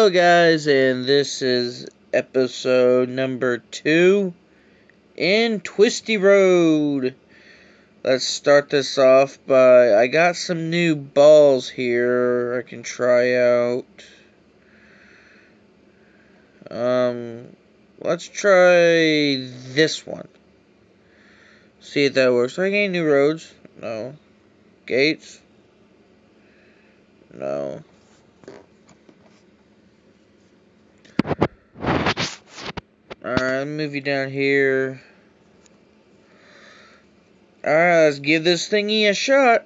Hello, guys, and this is episode number two in Twisty Road. Let's start this off by I got some new balls here I can try out. Um, let's try this one. See if that works. Are I getting new roads? No. Gates? No. Alright, move you down here. Alright, let's give this thingy a shot.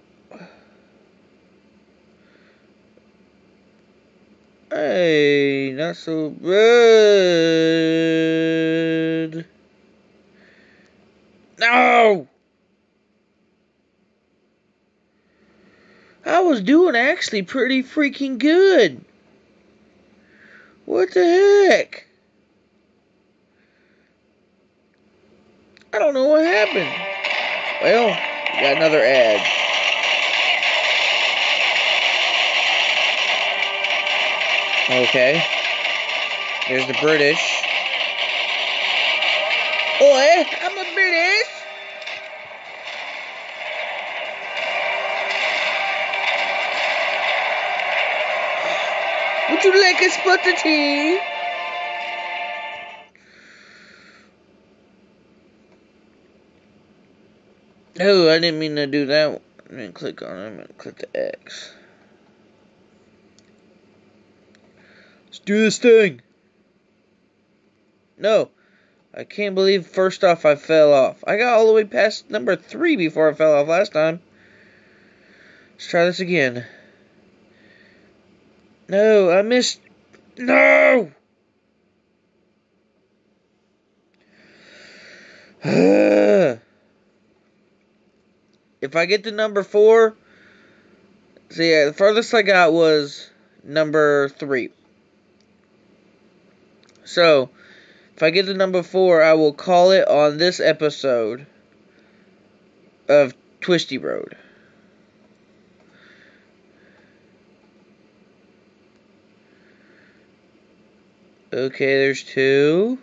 Hey, not so bad. No! I was doing actually pretty freaking good. What the heck? I don't know what happened. Well, we got another ad. Okay. There's the British. Oi, I'm a British. Would you like a spot of tea? Oh, I didn't mean to do that. I'm going to click on it. I'm gonna click the X. Let's do this thing. No. I can't believe first off I fell off. I got all the way past number three before I fell off last time. Let's try this again. No, I missed. No! if I get to number four, so yeah, the furthest I got was number three. So, if I get to number four, I will call it on this episode of Twisty Road. Okay, there's two.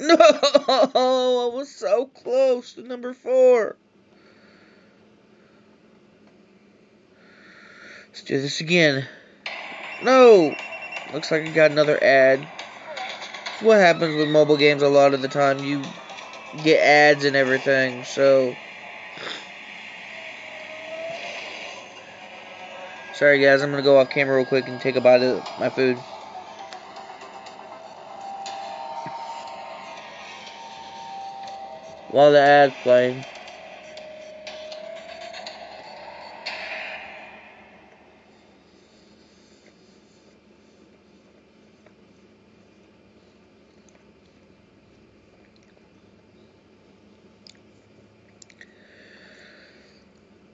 No, I was so close to number four. Let's do this again. No! Looks like I got another ad. That's what happens with mobile games a lot of the time. You get ads and everything, so... Sorry guys, I'm gonna go off camera real quick and take a bite of my food. While the ad's playing.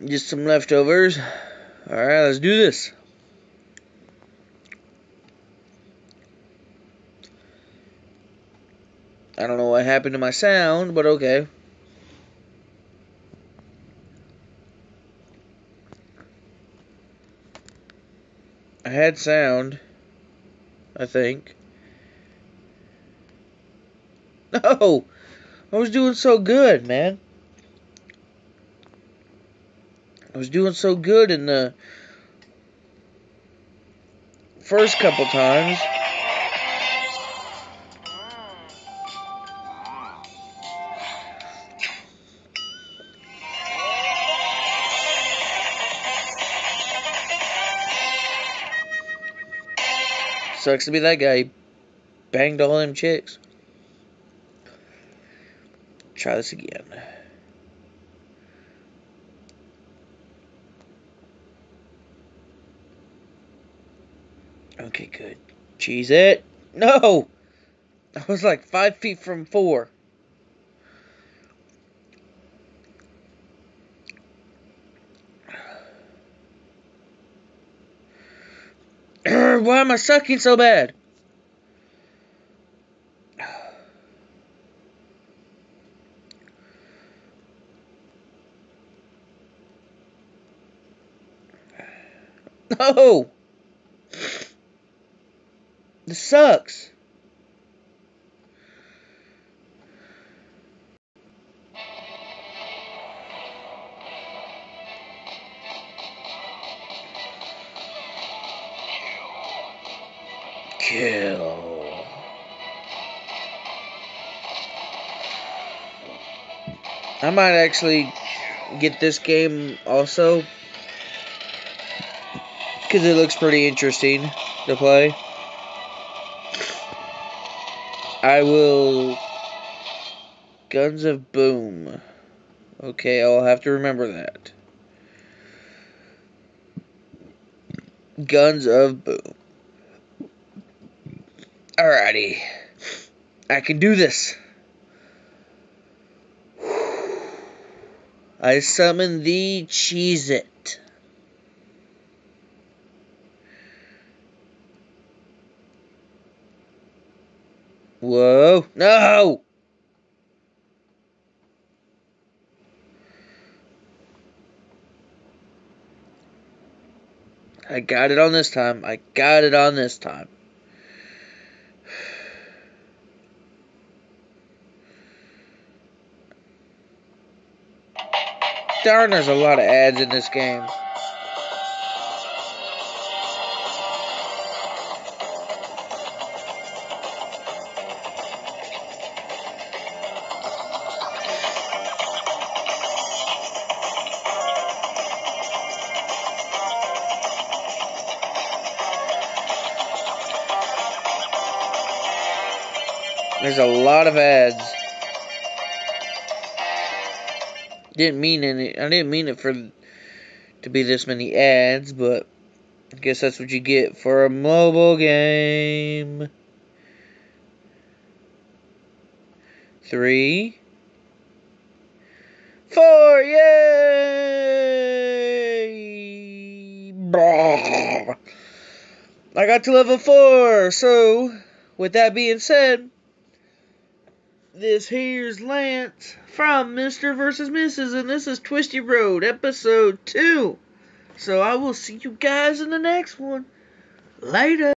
Just some leftovers. Alright, let's do this. I don't know what happened to my sound, but okay. I had sound, I think. No! I was doing so good, man. I was doing so good in the first couple times. Sucks to be that guy. Banged all them chicks. Try this again. Okay, good. Cheese it. No! I was like five feet from four. Why am I sucking so bad? No! This sucks. Kill. I might actually get this game also because it looks pretty interesting to play. I will. Guns of Boom. Okay, I'll have to remember that. Guns of Boom. Alrighty. I can do this. I summon the Cheez It. Whoa. No! I got it on this time. I got it on this time. Darn, there's a lot of ads in this game. There's a lot of ads. Didn't mean any. I didn't mean it for to be this many ads, but I guess that's what you get for a mobile game. Three, four, yay! I got to level four. So, with that being said this here's Lance from Mr. vs. Mrs. and this is Twisty Road episode 2. So I will see you guys in the next one. Later.